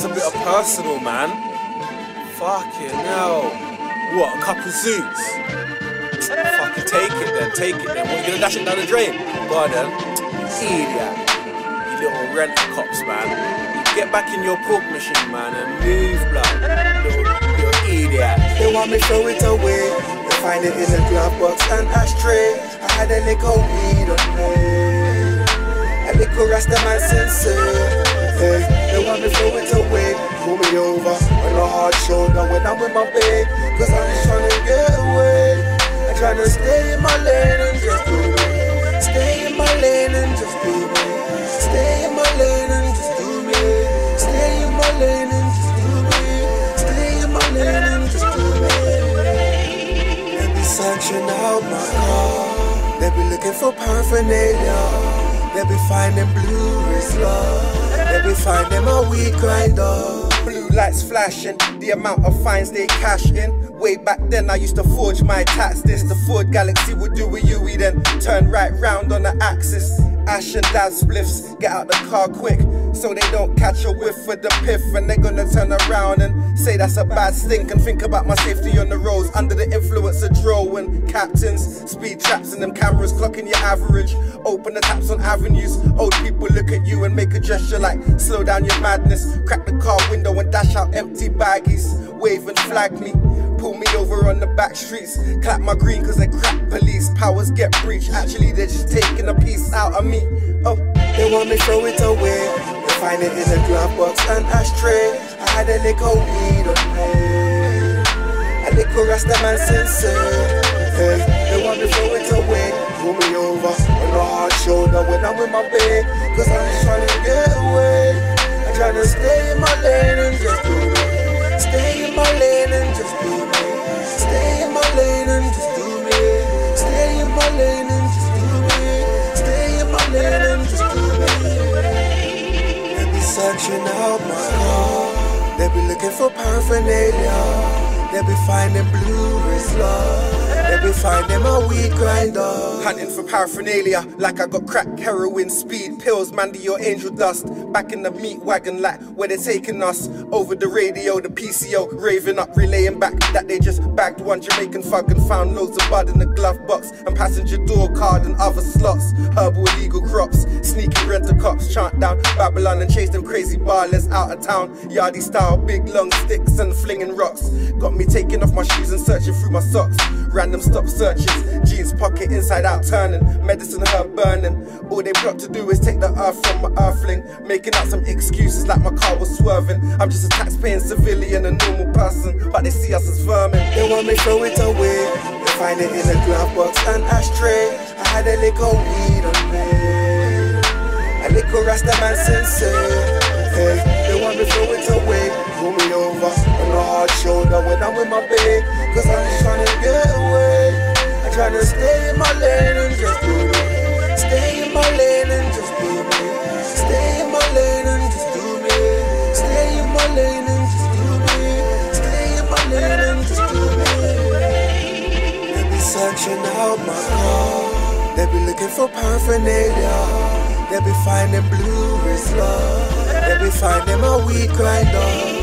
is a bit of personal, man. Fucking hell. What, a couple suits? Fucking take it then, take it then. What, you gonna dash it down the drain? Go then. Idiot. You little rent cops, man. Get back in your pork machine, man, and move, blood. Little, little idiot. They want me throw it away. They find it in the glove box and ashtray. I had a little weed on me. A little rasta man. Hey, me over on a hard shoulder when I'm with my babe. Cause I'm just trying to get away. I'm trying to stay in my lane and just do me. Stay in my lane and just do me. Stay in my lane and just do me. Stay in my lane and just do me. Stay in my lane and just do me. They be searching out my car. They be looking for paraphernalia. They be finding blue Rizla. They be finding my weed grinder. Lights flashing, the amount of fines they cash in. Way back then, I used to forge my tax. This the Ford Galaxy would do with you. We then turn right round on the axis. Ash and dad spliffs, get out the car quick so they don't catch a whiff of the piff. And they're gonna turn around and say that's a bad stink. And think about my safety on the roads under the influence of dro captains, speed traps, and them cameras clocking your average. Open the taps on avenues. Old people look at you and make a gesture like slow down your madness. Crack the car window and dash out empty baggies. Wave and flag me. Pull me over on the back streets. Clap my green cause they crack police. Powers get breached. Actually, they're just taking a piece out of me. Oh, they want me throw it away. Find it in the glove box and ashtray. I had a little weed on me. A little rasta man sincere. Hey, they want me throw it away. Pull me over on the hard shoulder when I'm with my babe. Cause I'm just trying to get away. I'm trying to stay in my lane and just Searching out my. They be looking for paraphernalia. They be finding blue Rizla. They be finding my weed grinder. Hunting for paraphernalia, like I got crack, heroin, speed, pills, Mandy, your angel dust. Back in the meat wagon, like where they're taking us. Over the radio, the PCO, raving up, relaying back that they just bagged one Jamaican fuck and found loads of bud in the glove box. And passenger door card and other slots. Herbal illegal crops, sneaky renter cops, chant down Babylon and chase them crazy ballers out of town. Yardie style, big long sticks and flinging rocks. Got me taking off my shoes and searching through my socks. Random stop searches, jeans pocket inside out turning, medicine herb burning. All they plot to do is take the earth from my earthling, making up some excuses like my car was swerving. I'm just a tax-paying civilian, a normal person, but they see us as vermin. They want me throw it away. They find it in the glove box and ashtray. I had a little weed on me. A little rasta man. Hey, they want me throw it away. Pull me over on the hard shoulder when I'm with my babe. Cause I'm just trying to get away. I'm trying to stay searching out my car. They be looking for paraphernalia. They be finding blue Rizla. They be finding my weed grinder.